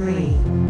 Three,